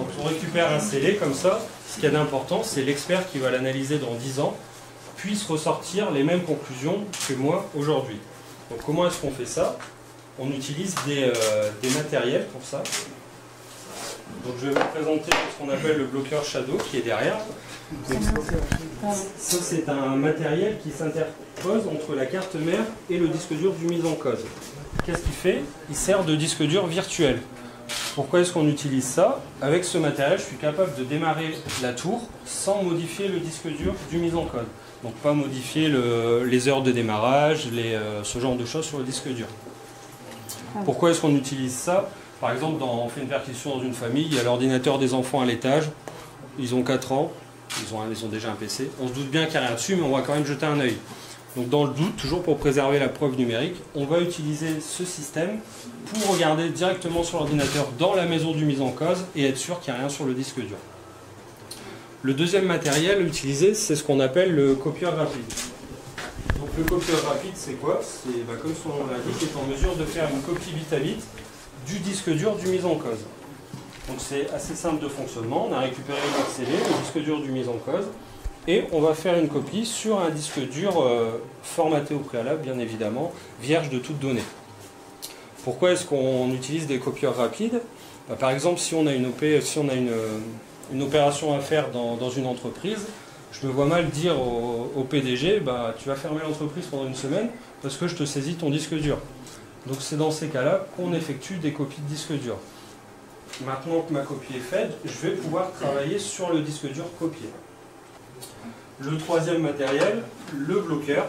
Quand on récupère un scellé comme ça, ce qu'il y a d'important, c'est l'expert qui va l'analyser dans 10 ans puisse ressortir les mêmes conclusions que moi aujourd'hui. Donc comment est-ce qu'on fait ça? On utilise des, euh, des matériels pour ça. Donc je vais vous présenter ce qu'on appelle le bloqueur Shadow qui est derrière. Ça c'est un matériel qui s'interpose entre la carte mère et le disque dur du mise en cause. Qu'est-ce qu'il fait? Il sert de disque dur virtuel. Pourquoi est-ce qu'on utilise ça Avec ce matériel, je suis capable de démarrer la tour sans modifier le disque dur du mise en code. Donc pas modifier le- les heures de démarrage, les, euh, ce genre de choses sur le disque dur. Pourquoi est-ce qu'on utilise ça Par exemple, dans- on fait une perquisition dans une famille, il y a l'ordinateur des enfants à l'étage, ils ont 4 ans, ils ont, ils ont déjà un PC. On se doute bien qu'il n'y a rien dessus, mais on va quand même jeter un œil. Donc dans le doute, toujours pour préserver la preuve numérique, on va utiliser ce système pour regarder directement sur l'ordinateur dans la maison du mise en cause et être sûr qu'il n'y a rien sur le disque dur. Le deuxième matériel utilisé, c'est ce qu'on appelle le copieur rapide. Donc le copieur rapide, c'est quoi? C'est, bah, comme son nom l'indique, est en mesure de faire une copie bit à bit du disque dur du mise en cause. Donc c'est assez simple de fonctionnement. On a récupéré le scellé, le disque dur du mise en cause, et on va faire une copie sur un disque dur euh, formaté au préalable, bien évidemment, vierge de toute donnée. Pourquoi est-ce qu'on utilise des copieurs rapides? Bah, Par exemple, si on a une, euh, opération à faire dans, dans une entreprise, je me vois mal dire au, au PDG, bah, tu vas fermer l'entreprise pendant une semaine parce que je te saisis ton disque dur. Donc c'est dans ces cas-là qu'on effectue des copies de disque dur. Maintenant que ma copie est faite, je vais pouvoir travailler sur le disque dur copié. Le troisième matériel, le bloqueur.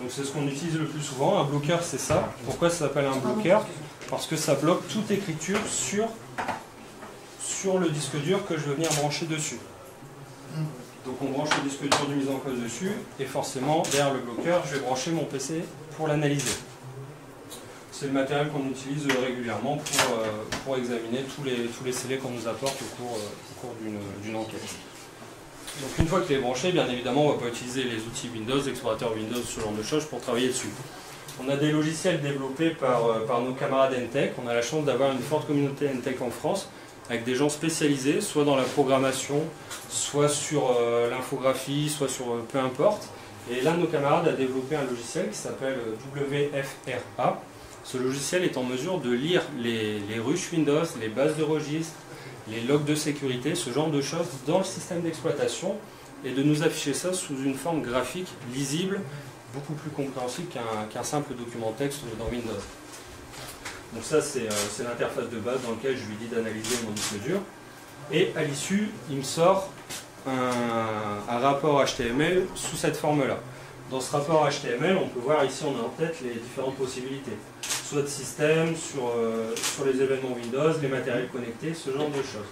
Donc c'est ce qu'on utilise le plus souvent. Un bloqueur, c'est ça. Pourquoi ça s'appelle un bloqueur? Parce que ça bloque toute écriture sur, sur le disque dur que je veux venir brancher dessus. Donc on branche le disque dur du mise en cause dessus, et forcément, derrière le bloqueur, je vais brancher mon PC pour l'analyser. C'est le matériel qu'on utilise régulièrement pour, euh, pour examiner tous les, tous les scellés qu'on nous apporte au cours, euh, cours d'une enquête. Donc une fois qu'il est branché, bien évidemment, on ne va pas utiliser les outils Windows, l'explorateur Windows, ce genre de choses pour travailler dessus. On a des logiciels développés par, euh, nos camarades NTech. On a la chance d'avoir une forte communauté NTech en France, avec des gens spécialisés, soit dans la programmation, soit sur euh, l'infographie, soit sur euh, peu importe. Et l'un de nos camarades a développé un logiciel qui s'appelle WFRA. Ce logiciel est en mesure de lire les ruches Windows, les bases de registres, les logs de sécurité, ce genre de choses dans le système d'exploitation et de nous afficher ça sous une forme graphique lisible, beaucoup plus compréhensible qu'un simple document texte dans Windows. Donc ça c'est euh, c'est l'interface de base dans laquelle je lui dis d'analyser mon disque dur. Et à l'issue, il me sort un rapport HTML sous cette forme-là. Dans ce rapport HTML, on peut voir ici, on a en tête les différentes possibilités. Soit de système, sur, euh, sur les événements Windows, les matériels connectés, ce genre de choses.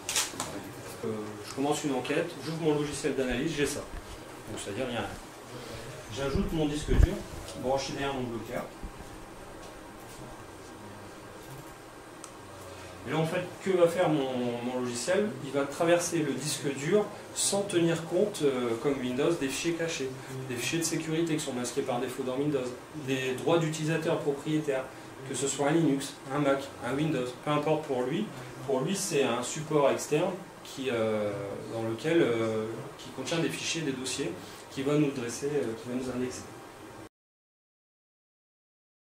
Euh, je commence une enquête, j'ouvre mon logiciel d'analyse, j'ai ça. Donc c'est-à-dire, un- J'ajoute mon disque dur, branché derrière mon bloqueur. Et là, en fait, que va faire mon, logiciel? Il va traverser le disque dur sans tenir compte, euh, comme Windows, des fichiers cachés, des fichiers de sécurité qui sont masqués par défaut dans Windows, des droits d'utilisateur propriétaires, que ce soit un Linux, un Mac, un Windows, peu importe pour lui. Pour lui, c'est un support externe qui, euh, dans lequel, euh, qui contient des fichiers, des dossiers, qui va nous dresser, euh, qui va nous indexer.